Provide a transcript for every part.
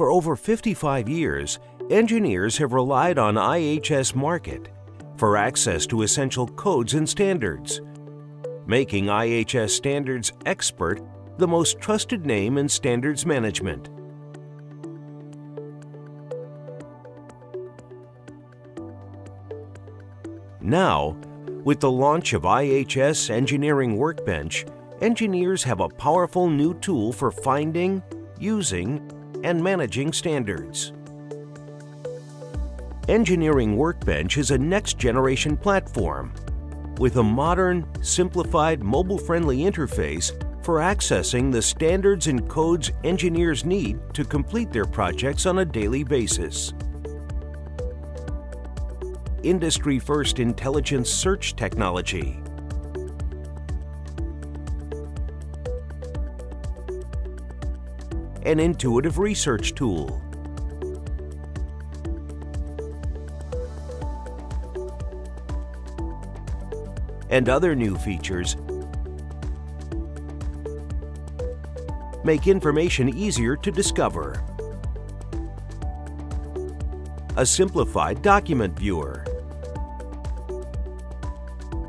For over 55 years, engineers have relied on IHS Markit for access to essential codes and standards, making IHS Standards Expert the most trusted name in standards management. Now, with the launch of IHS Engineering Workbench, engineers have a powerful new tool for finding, using, and managing standards. Engineering Workbench is a next-generation platform with a modern, simplified, mobile-friendly interface for accessing the standards and codes engineers need to complete their projects on a daily basis. Industry-first intelligence search technology, an intuitive research tool, and other new features make information easier to discover. A simplified document viewer.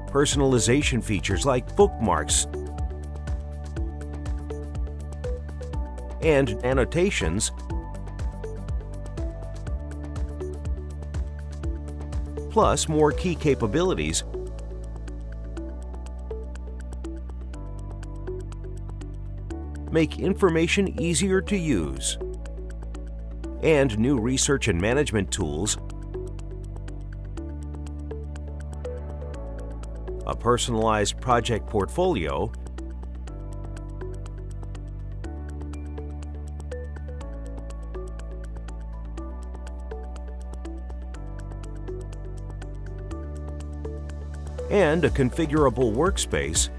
Personalization features like bookmarks and annotations. Plus more key capabilities. Make information easier to use. And new research and management tools, a personalized project portfolio, and a configurable workspace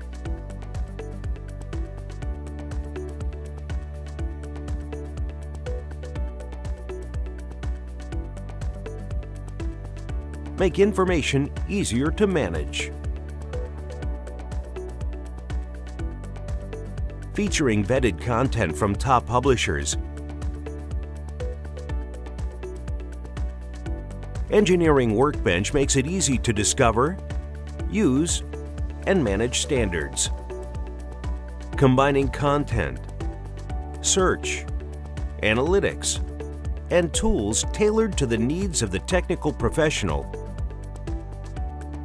make information easier to manage. Featuring vetted content from top publishers, Engineering Workbench makes it easy to discover, use, and manage standards. Combining content, search, analytics, and tools tailored to the needs of the technical professional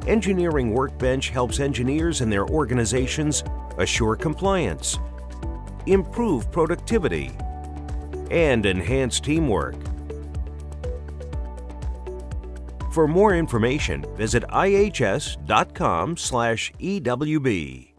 Engineering Workbench helps engineers and their organizations assure compliance, improve productivity, and enhance teamwork. For more information, visit ihs.com/ewb.